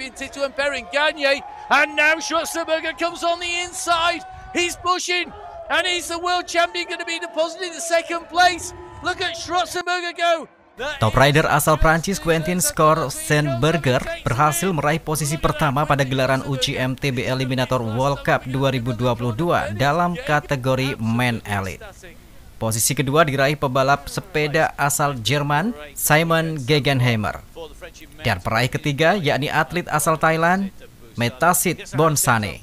champion Tito and Perrin Gagne. And now Schwarzenberger comes on the inside. He's pushing. And he's the world champion going to be deposited in second place. Look at Schwarzenberger go. Top rider asal Prancis Quentin Skorsenberger berhasil meraih posisi pertama pada gelaran UCI MTB Eliminator World Cup 2022 dalam kategori Men Elite. Posisi kedua diraih pebalap sepeda asal Jerman Simon Gegenheimer. Dan peraih ketiga yakni atlet asal Thailand Metasit Bonsane.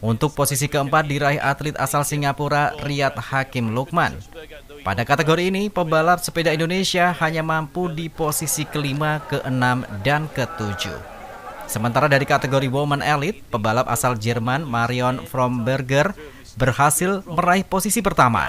Untuk posisi keempat diraih atlet asal Singapura Riyad Hakim Lukman. Pada kategori ini, pebalap sepeda Indonesia hanya mampu di posisi kelima, keenam, dan ketujuh. Sementara dari kategori Woman Elite, pebalap asal Jerman Marion Fromberger berhasil meraih posisi pertama.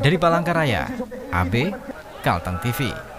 Dari Palangkaraya, AB, Kalteng TV.